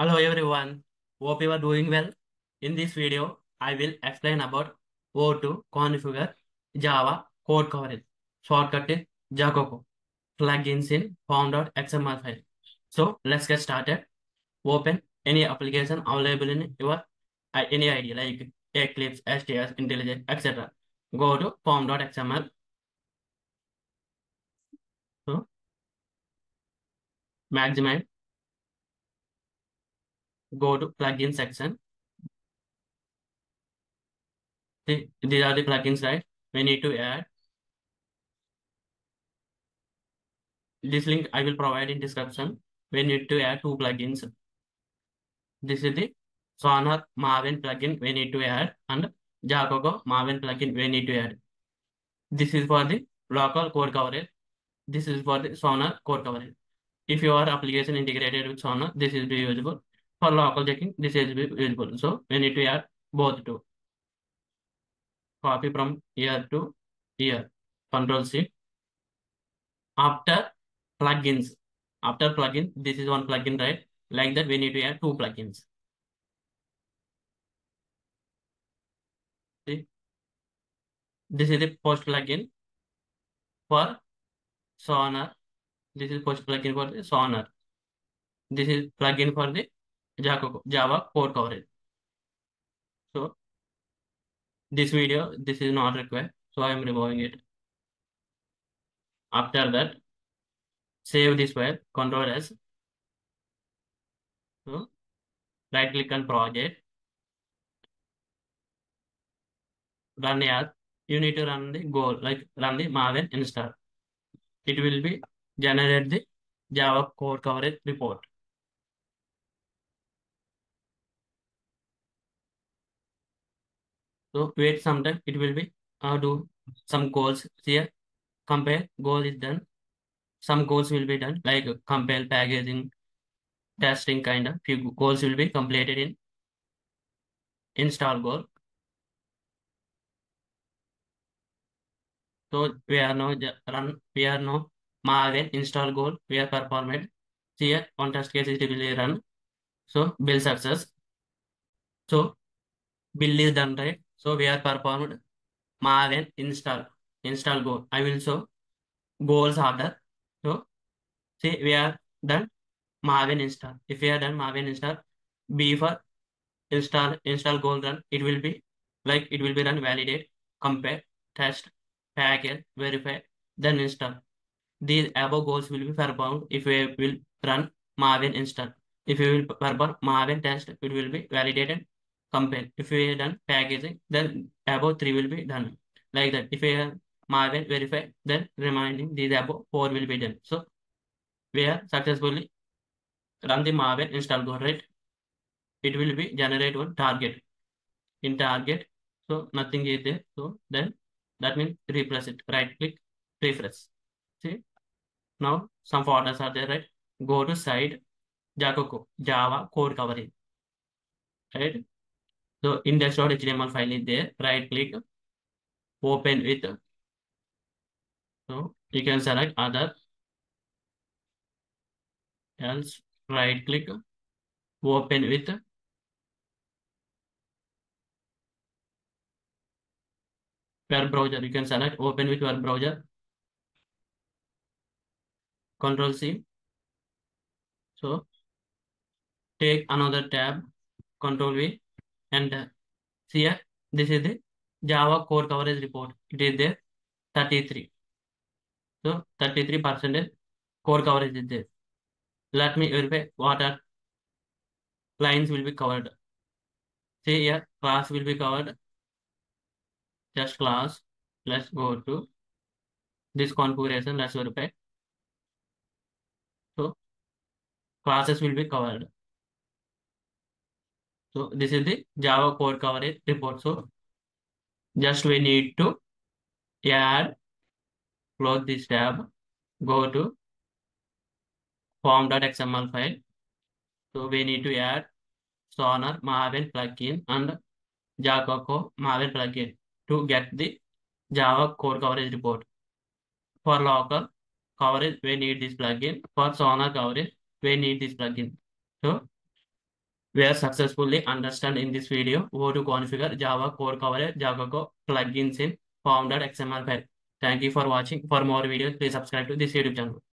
Hello everyone, hope you are doing well. In this video, I will explain about how to configure Java code coverage. Shortcut is Jacoco. Plugins in pom.xml file. So let's get started. Open any application available in your uh, any ID like Eclipse, STS, IntelliJ, etc. Go to pom.xml. So maximize. Go to plugin section. These are the plugins, right? We need to add. This link I will provide in description. We need to add two plugins. This is the Sonar Maven plugin we need to add and Jacoco Maven plugin we need to add. This is for the local code coverage. This is for the Sonar code coverage. If your application integrated with Sonar, this is be usable. For local checking, this is be usable. So we need to add both two. Copy from here to here. Control C. After plugins, after plugin, this is one plugin, right? Like that, we need to add two plugins. See, this is the post plugin for Sonar. This is post plugin for the Sonar. This is plugin for the Java, Java code coverage. So this video, this is not required. So I am removing it. After that, save this file, control S. So right click on project. Run as you need to run the goal, like run the Maven install. It will be generate the Java code coverage report. So wait some time, it will be uh, do some goals here. Compile goal is done. Some goals will be done like compile packaging, testing kind of few goals will be completed in install goal. So we are now run, we are now Maven install goal, we are performed. Here one test case is typically run. So build success. So build is done, right? So we are performed Maven install, install goal. I will show goals order. So see we are done Maven install. If we are done Maven install, B for install, install goal run, it will be like it will be run validate, compile, test, package, verify, then install. These above goals will be performed if we will run Maven install. If we will perform Maven test, it will be validated, compare. If we have done packaging, then above three will be done. Like that. If we have Maven verify, then reminding these above four will be done. So we have successfully run the Maven install goal, right? It will be generate one target. In target, so nothing is there. So then that means refresh it. Right click, refresh. See, now some folders are there, right? Go to side, Jacoco, Java code coverage. Right? So index.html file is there. Right click, open with. So you can select other. Else, right click, open with. Web browser. You can select open with web browser. Control C. So take another tab, Control V, and uh, see here this is the Java code coverage report. It is there 33. So 33 percent code coverage is there. Let me verify what are lines will be covered. See here, class will be covered. Just class. Let's go to this configuration. Let's verify. So classes will be covered. So this is the Java code coverage report. So just we need to add, close this tab, go to pom.xml file. So we need to add Sonar Maven plugin and Jacoco Maven plugin to get the Java code coverage report. For local coverage, we need this plugin. For Sonar coverage, we need this plugin. So we are successfully understand in this video how to configure Java code coverage Java plugins in pom.xml file. Thank you for watching. For more videos, please subscribe to this YouTube channel.